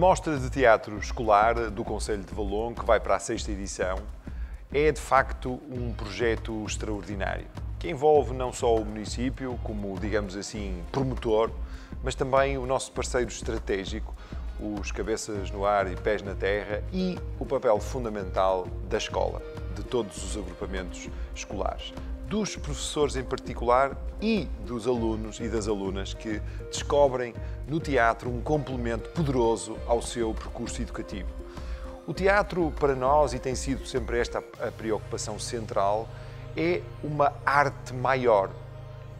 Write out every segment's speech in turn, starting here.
Mostra de Teatro Escolar do Conselho de Valongo, que vai para a sexta edição, é de facto um projeto extraordinário, que envolve não só o município como, digamos assim, promotor, mas também o nosso parceiro estratégico, os cabeças no ar e pés na terra e o papel fundamental da escola, de todos os agrupamentos escolares dos professores em particular e dos alunos e das alunas que descobrem no teatro um complemento poderoso ao seu percurso educativo. O teatro, para nós, e tem sido sempre esta a preocupação central, é uma arte maior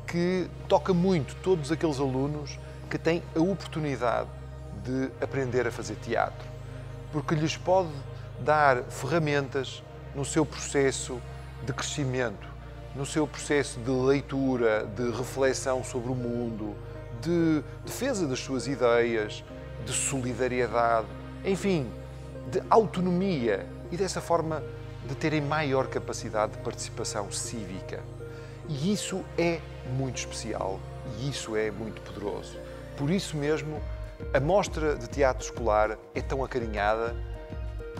que toca muito todos aqueles alunos que têm a oportunidade de aprender a fazer teatro, porque lhes pode dar ferramentas no seu processo de crescimento, no seu processo de leitura, de reflexão sobre o mundo, de defesa das suas ideias, de solidariedade, enfim, de autonomia e dessa forma de terem maior capacidade de participação cívica. E isso é muito especial e isso é muito poderoso. Por isso mesmo, a mostra de teatro escolar é tão acarinhada,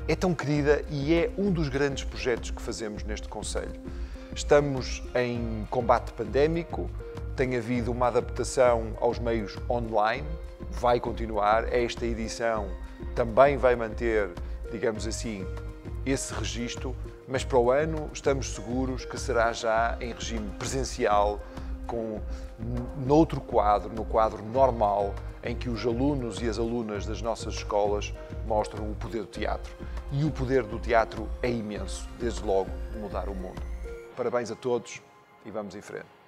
é tão querida e é um dos grandes projetos que fazemos neste Conselho. Estamos em combate pandémico, tem havido uma adaptação aos meios online, vai continuar. Esta edição também vai manter, digamos assim, esse registro, mas para o ano estamos seguros que será já em regime presencial, com noutro quadro, no quadro normal, em que os alunos e as alunas das nossas escolas mostram o poder do teatro. E o poder do teatro é imenso, desde logo, mudar o mundo. Parabéns a todos e vamos em frente.